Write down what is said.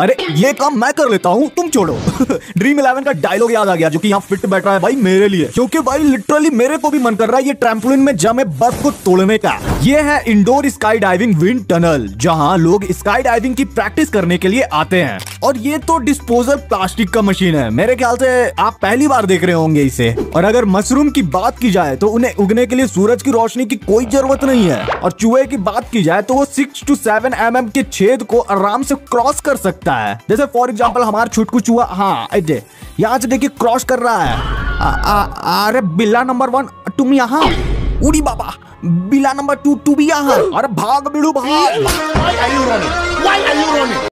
अरे, ये काम मैं कर लेता हूँ, तुम छोड़ो। ड्रीम इलेवन का डायलॉग याद आ गया, जो कि यहाँ फिट बैठ रहा है भाई मेरे लिए। क्योंकि भाई लिटरली मेरे को भी मन कर रहा है ये ट्रैम्पोलिन में जमे बर्फ़ को तोड़ने का। ये है indoor sky diving wind tunnel जहाँ लोग स्काई डाइविंग की प्रैक्टिस करने के लिए आते हैं। और ये तो डिस्पोजल प्लास्टिक का मशीन है। मेरे ख्याल से आप पहली बार देख रहे होंगे इसे। और अगर मशरूम की बात की जाए तो उन्हें उगने के लिए सूरज की रोशनी की कोई ज़रूरत नहीं है। और चूहे की बात की जाए तो वो सिक्स टू सेवन एम के छेद को आराम से क्रॉस कर सकता है। जैसे फॉर एग्ज़ाम्पल हमारा छुटकू चूहा हाँ यहाँ से देखिए क्रॉस कर रहा है। अरे बिल्ला नंबर वन तुम यहाँ? उड़ी बाबा बिला नंबर टू टू भी यहाँ? अरे भाग बिड़ू भाग।